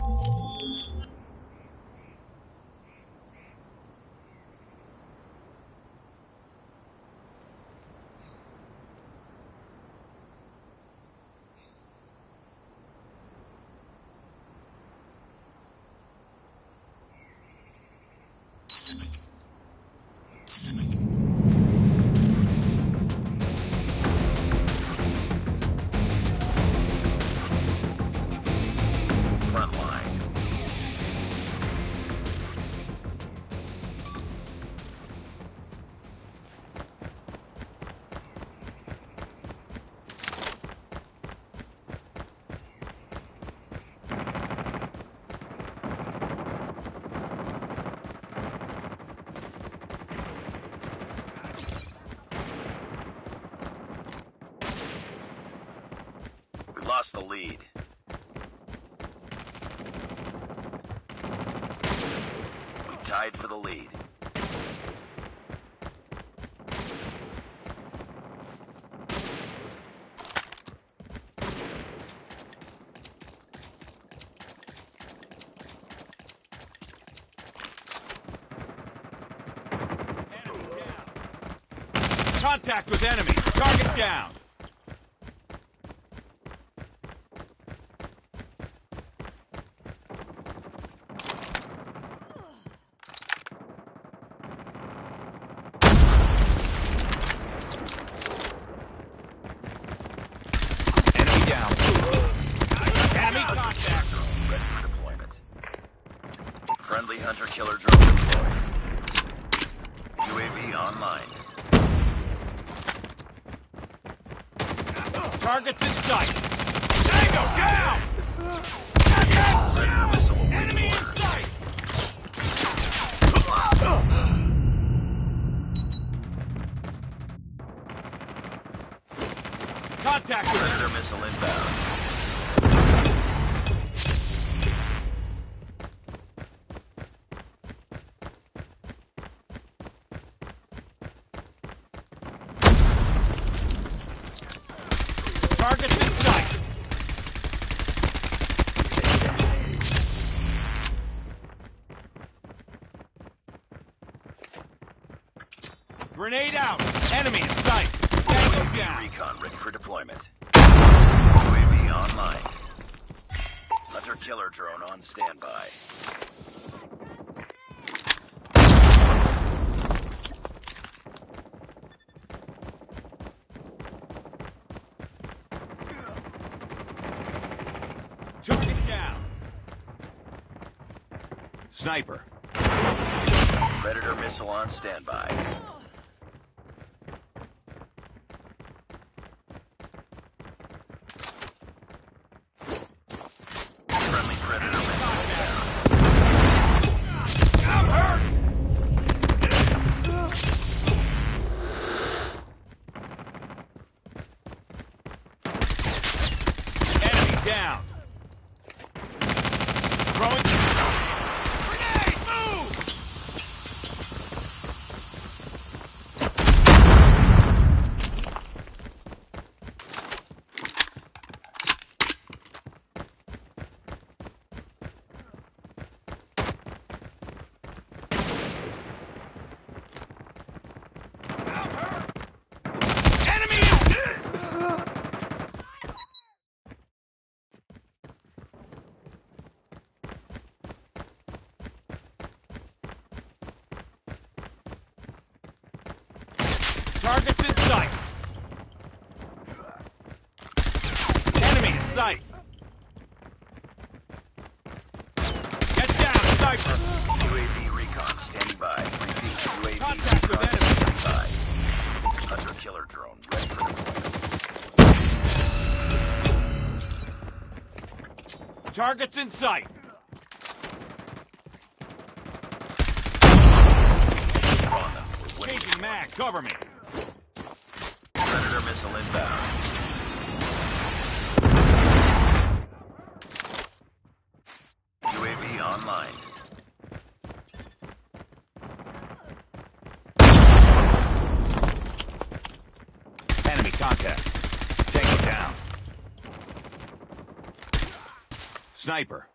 Line. We lost the lead. We tied for the lead. Contact with enemy. Target down. Enemy down. Enemy contact. Ready for deployment. Friendly hunter-killer drone deployed. UAV online. Targets in sight. Tango down. Predator missile Enemy in sight. Contact Predator missile inbound. Targets in sight. Grenade out. Enemy in sight. Tango down. recon ready for deployment. UAV online. Hunter-killer drone on standby. Target down. Sniper. Predator missile on standby. Friendly Predator missile inbound. I'm hurt. Enemy down. Throwing. Grenade, move! I'm hurt. Enemy! Targets in sight. Enemy in sight. Get down, sniper. UAV recon standing by. Repeat, UAV Contact with recon enemy. standing by. Hunter-killer drone ready for deployment. Targets in sight. We're on them. We're winning Changing mag, cover me. Predator missile inbound. UAV online. Enemy contact. Tango down. Sniper.